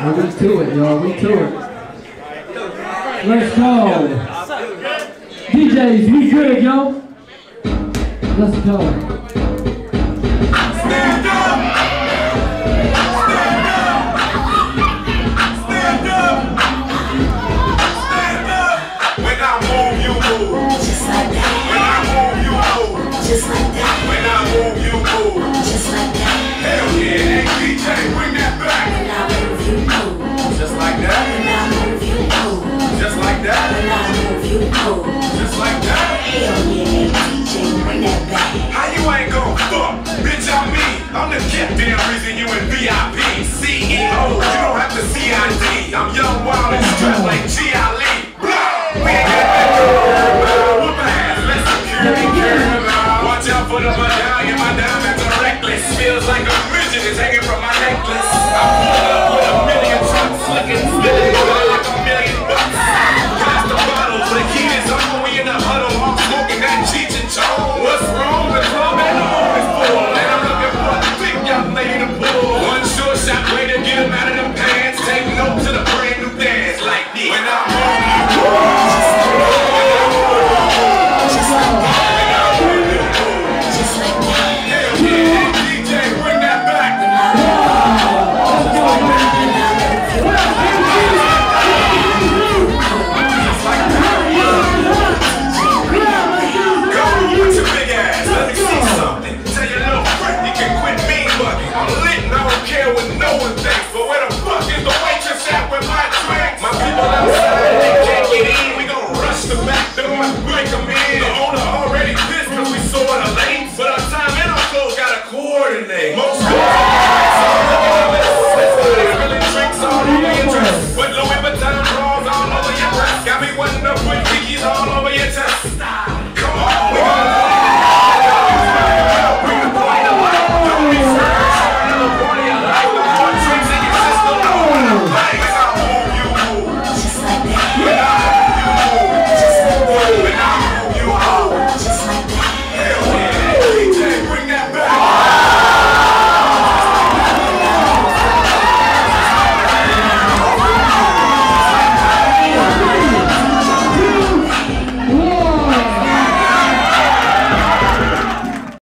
Oh, we to it, y'all. We to it. Let's go. DJs, we good, yo. Let's go. Stand up! Stand up! Stand up! Stand up! When I move, you move. Just like that, When I move, you move. just like that, When I move, you move. That. When I move, you move. Just like that. Hell oh, yeah, DJ, bring that back. How you ain't gon' fuck? Bitch, I'm me. I'm the goddamn reason you in VIP. CEO, you don't have to CID. I'm young, wild, and strapped like G. Ali. Blah! We ain't got that girl. Whoop ass. Let's security girl. Watch out for the medallion. My diamonds are reckless. Feels like a midget is hanging from my necklace. Get him out of them pants, Take no to the brand new dance like this. When I'm all over.